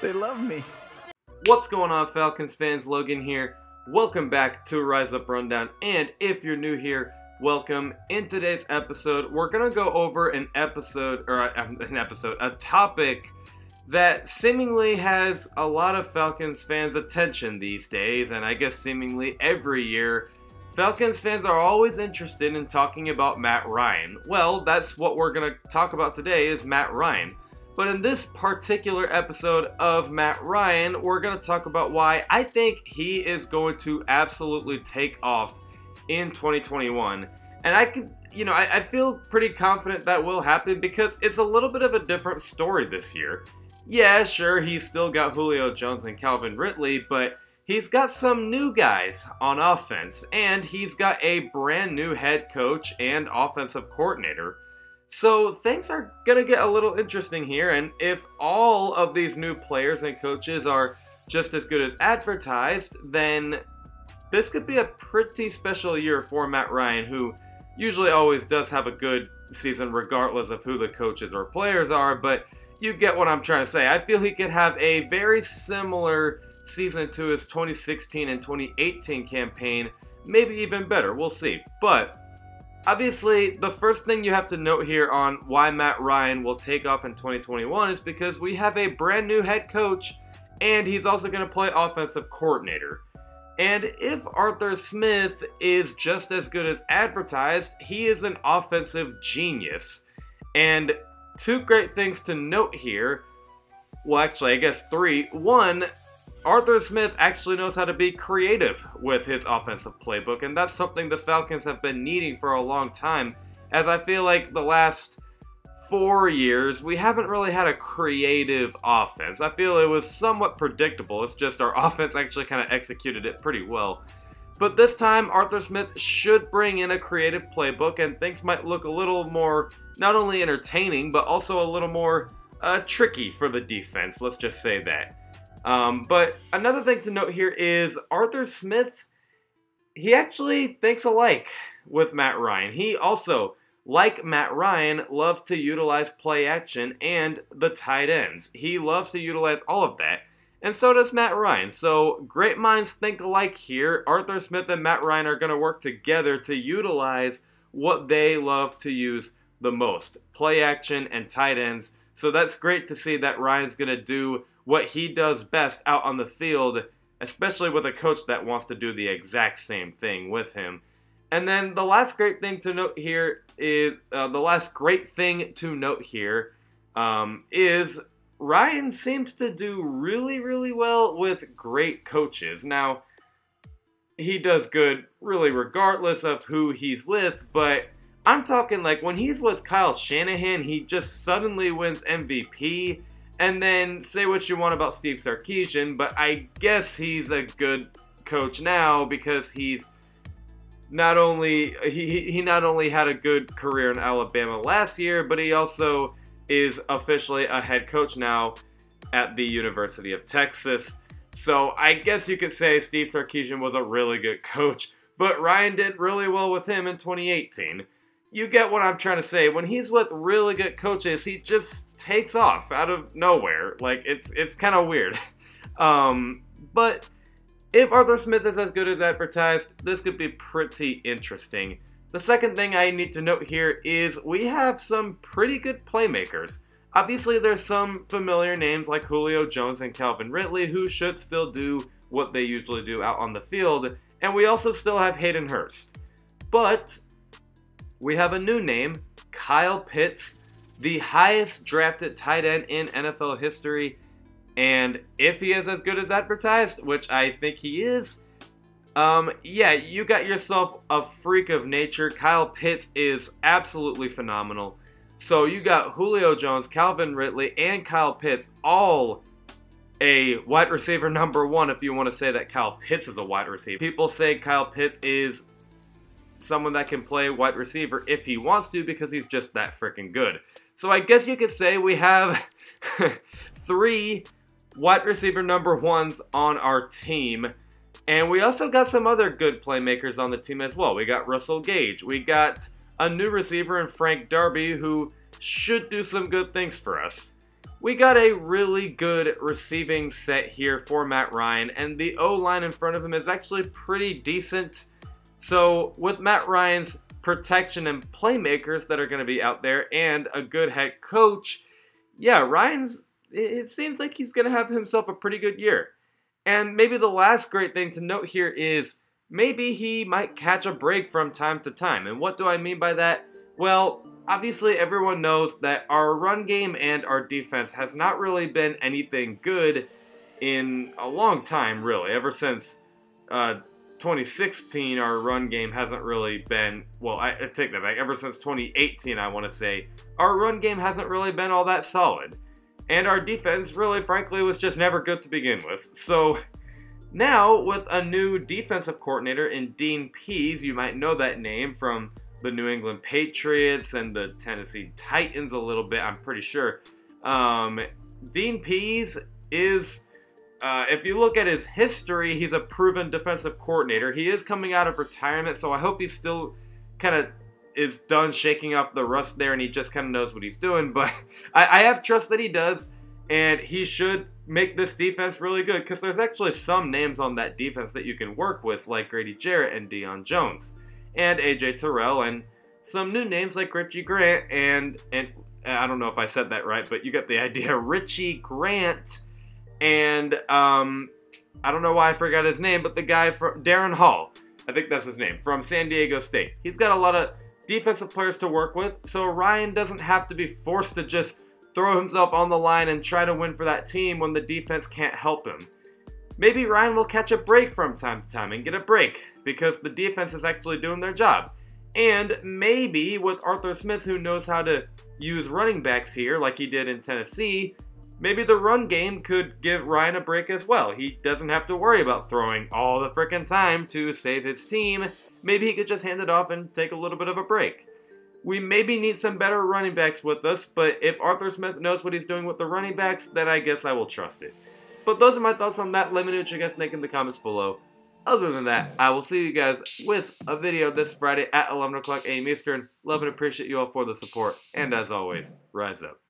They love me. What's going on, Falcons fans? Logan here. Welcome back to Rise Up Rundown, and if you're new here, welcome. In today's episode, we're gonna go over an episode, or uh, an episode, a topic that seemingly has a lot of Falcons fans' attention these days, and I guess seemingly every year. Falcons fans are always interested in talking about Matt Ryan. Well, that's what we're gonna talk about today is Matt Ryan. But in this particular episode of Matt Ryan, we're going to talk about why I think he is going to absolutely take off in 2021. And I can, you know, I, I, feel pretty confident that will happen because it's a little bit of a different story this year. Yeah, sure, he's still got Julio Jones and Calvin Ridley, but he's got some new guys on offense, and he's got a brand new head coach and offensive coordinator. So things are going to get a little interesting here, and if all of these new players and coaches are just as good as advertised, then this could be a pretty special year for Matt Ryan, who usually always does have a good season regardless of who the coaches or players are, but you get what I'm trying to say. I feel he could have a very similar season to his 2016 and 2018 campaign, maybe even better. We'll see. But Obviously, the first thing you have to note here on why Matt Ryan will take off in 2021 is because we have a brand new head coach and he's also going to play offensive coordinator. And if Arthur Smith is just as good as advertised, he is an offensive genius. And two great things to note here. Well, actually, I guess three. One, Arthur Smith actually knows how to be creative with his offensive playbook, and that's something the Falcons have been needing for a long time, as I feel like the last four years, we haven't really had a creative offense. I feel it was somewhat predictable, it's just our offense actually kind of executed it pretty well. But this time, Arthur Smith should bring in a creative playbook, and things might look a little more, not only entertaining, but also a little more uh, tricky for the defense, let's just say that. Um, but another thing to note here is Arthur Smith, he actually thinks alike with Matt Ryan. He also, like Matt Ryan, loves to utilize play action and the tight ends. He loves to utilize all of that. And so does Matt Ryan. So great minds think alike here. Arthur Smith and Matt Ryan are going to work together to utilize what they love to use the most play action and tight ends. So that's great to see that Ryan's going to do what he does best out on the field, especially with a coach that wants to do the exact same thing with him. And then the last great thing to note here is uh, the last great thing to note here um, is Ryan seems to do really, really well with great coaches. Now, he does good really regardless of who he's with, but I'm talking like when he's with Kyle Shanahan, he just suddenly wins MVP and then say what you want about Steve Sarkisian, but I guess he's a good coach now because he's not only he, he not only had a good career in Alabama last year, but he also is officially a head coach now at the University of Texas. So I guess you could say Steve Sarkisian was a really good coach, but Ryan did really well with him in 2018 you get what I'm trying to say. When he's with really good coaches, he just takes off out of nowhere. Like it's it's kind of weird. Um, but if Arthur Smith is as good as advertised, this could be pretty interesting. The second thing I need to note here is we have some pretty good playmakers. Obviously, there's some familiar names like Julio Jones and Calvin Ridley who should still do what they usually do out on the field, and we also still have Hayden Hurst. But we have a new name, Kyle Pitts, the highest drafted tight end in NFL history. And if he is as good as advertised, which I think he is, um, yeah, you got yourself a freak of nature. Kyle Pitts is absolutely phenomenal. So you got Julio Jones, Calvin Ridley, and Kyle Pitts all a wide receiver number one if you want to say that Kyle Pitts is a wide receiver. People say Kyle Pitts is someone that can play wide receiver if he wants to because he's just that freaking good. So I guess you could say we have three wide receiver number ones on our team. And we also got some other good playmakers on the team as well. We got Russell Gage. We got a new receiver in Frank Darby who should do some good things for us. we got a really good receiving set here for Matt Ryan, and the O-line in front of him is actually pretty decent. So with Matt Ryan's protection and playmakers that are going to be out there and a good head coach, yeah, Ryan's, it seems like he's going to have himself a pretty good year. And maybe the last great thing to note here is maybe he might catch a break from time to time. And what do I mean by that? Well, obviously everyone knows that our run game and our defense has not really been anything good in a long time, really. Ever since uh, 2016, our run game hasn't really been, well, I, I take that back. Ever since 2018, I want to say, our run game hasn't really been all that solid. And our defense, really, frankly, was just never good to begin with. So now, with a new defensive coordinator in Dean Pees, you might know that name from the New England Patriots and the Tennessee Titans a little bit, I'm pretty sure. Um, Dean Pees is, uh, if you look at his history, he's a proven defensive coordinator. He is coming out of retirement, so I hope he still kind of is done shaking off the rust there and he just kind of knows what he's doing. But I, I have trust that he does, and he should make this defense really good because there's actually some names on that defense that you can work with, like Grady Jarrett and Deion Jones and AJ Terrell, and some new names like Richie Grant and and I don't know if I said that right, but you get the idea. Richie Grant and um, I don't know why I forgot his name, but the guy from Darren Hall, I think that's his name, from San Diego State. He's got a lot of defensive players to work with, so Ryan doesn't have to be forced to just throw himself on the line and try to win for that team when the defense can't help him. Maybe Ryan will catch a break from time to time and get a break because the defense is actually doing their job. And maybe with Arthur Smith, who knows how to use running backs here like he did in Tennessee, maybe the run game could give Ryan a break as well. He doesn't have to worry about throwing all the freaking time to save his team. Maybe he could just hand it off and take a little bit of a break. We maybe need some better running backs with us, but if Arthur Smith knows what he's doing with the running backs, then I guess I will trust it. But those are my thoughts on that. Let me know what you guys think in the comments below. Other than that, I will see you guys with a video this Friday at 11 o'clock a.m. Eastern. Love and appreciate you all for the support. And as always, rise up.